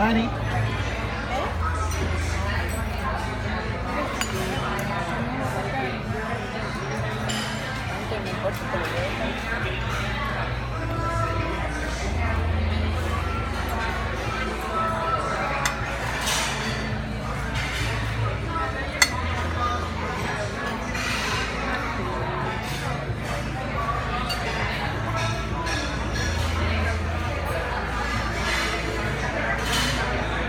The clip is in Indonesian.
Mari. Thank you.